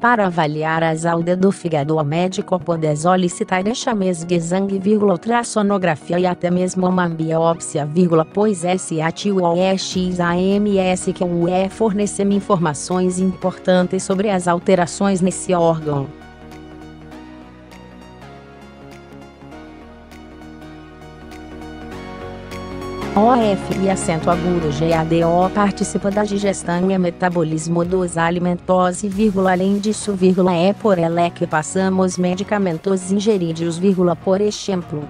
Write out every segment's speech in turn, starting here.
Para avaliar a saúde do fígado, o médico pode solicitar exames sangue, ultrassonografia e até mesmo uma biópsia, pois SATUOEXAMS que o E fornece informações importantes sobre as alterações nesse órgão. OF e acento agudo GADO participa da digestão e metabolismo dos alimentos vírgula, além disso, vírgula, é por ela que passamos medicamentos ingeridos, vírgula, por exemplo.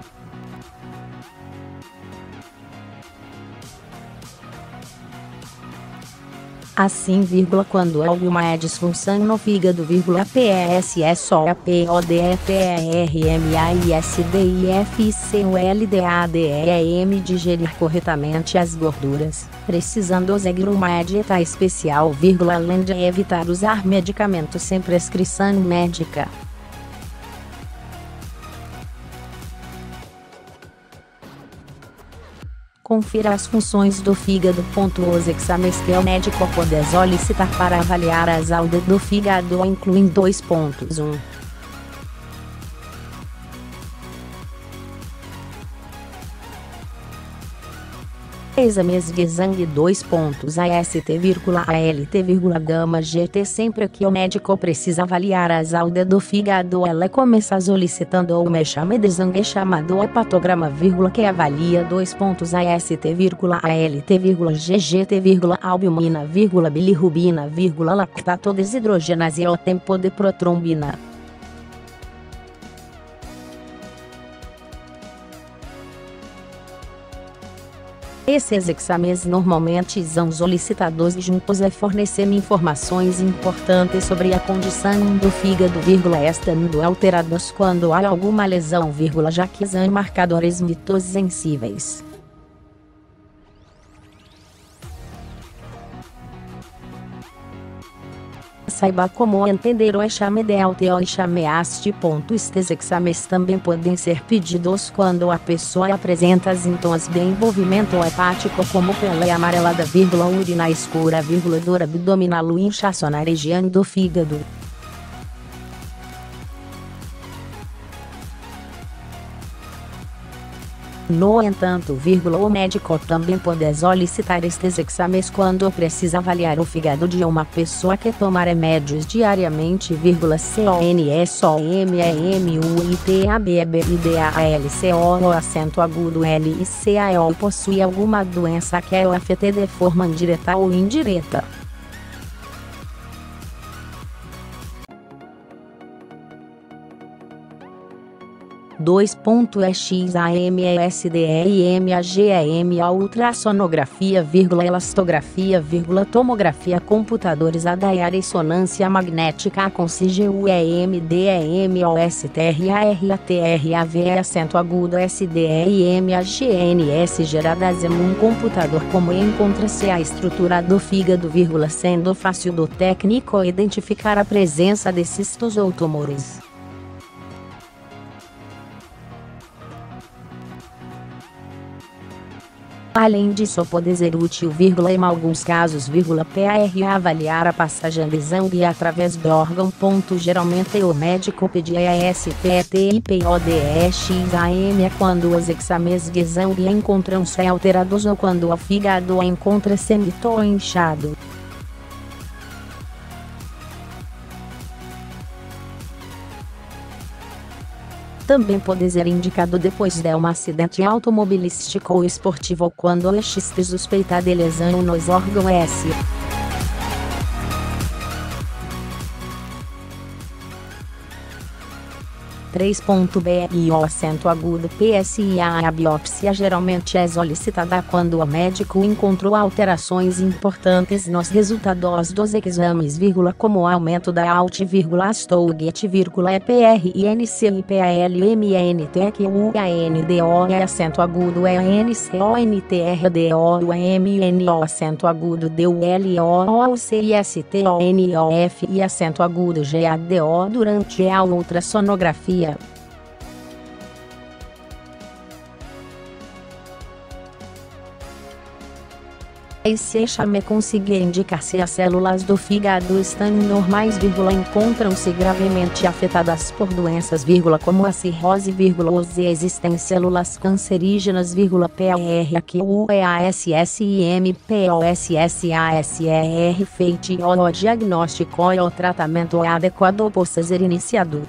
Assim, vírgula, quando alguma é disfunção no fígado, vírgula, PSS, o M digerir corretamente as gorduras, precisando seguir uma dieta especial, vírgula, além de evitar usar medicamentos sem prescrição médica. Confira as funções do fígado. Os exames que o médico pode solicitar para avaliar a saúde do fígado incluem 2.1. Exames de sangue 2 pontos AST, ALT, gama GT sempre que o médico precisa avaliar a saúde do fígado ela começa solicitando o exame de sangue chamado hepatograma, que avalia 2 pontos AST, ALT, GGT, albumina, bilirrubina, lactato desidrogenase o tempo de protrombina. Esses exames normalmente são solicitados juntos a fornecer informações importantes sobre a condição do fígado, estando alterados quando há alguma lesão, já que são marcadores mitos saiba como entender o exame de alto exame Estes exames também podem ser pedidos quando a pessoa apresenta sintomas de envolvimento hepático como pele amarelada, vírgula, urina escura, vírgula, dor abdominal inchaço na região do fígado. No entanto, vírgula, o médico também pode solicitar estes exames quando precisa avaliar o fígado de uma pessoa que toma remédios diariamente, vírgula, CONSOMRMUITABBIDALCO, acento agudo L e CAO possui alguma doença que é o afete de forma indireta ou indireta. 2.examesdermagem a ultrassonografia, vírgula, elastografia, vírgula, tomografia, computadores a da ressonância magnética com CGUEMDEMOSTRARATRAV acento agudo SDRMAGNS geradas em um computador como encontra-se a estrutura do fígado, vírgula, sendo fácil do técnico identificar a presença de cistos ou tumores. Além disso, pode ser útil, vírgula, em alguns casos, vírgula, PAR avaliar a passagem de sangue através do órgão. Ponto, geralmente o médico pedir a SPTIPODEXAM é quando os exames de sangue encontram-se alterados ou quando o fígado encontra-se inchado. Também pode ser indicado depois de um acidente automobilístico ou esportivo quando existe suspeita de lesão nos órgãos S. 3.BRI o acento agudo PSIA A biópsia geralmente é solicitada quando o médico encontrou alterações importantes nos resultados dos exames, como aumento da alt, vírgula, Astolget, vírgula, EPRINCIPALMNTQUANDO e acento agudo ENCONTRDO MNO acento agudo DULO OCISTONOF e acento agudo GADO durante a ultrassonografia Esse exame conseguir indicar se as células do fígado estão normais, encontram-se gravemente afetadas por doenças, como a cirrose, ou se existem células cancerígenas, PRQUEASSIM, POSSASRR, feito o diagnóstico e o tratamento adequado por ser iniciado.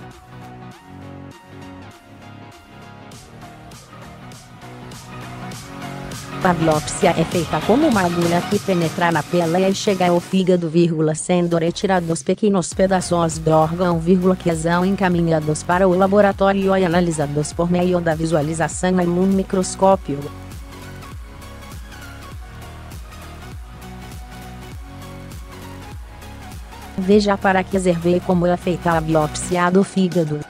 A biópsia é feita como uma agulha que penetra na pele e chega ao fígado, vírgula, sendo retirados pequenos pedaços do órgão, vírgula, que são encaminhados para o laboratório e analisados por meio da visualização em um microscópio. Veja para que ver como é feita a biópsia do fígado.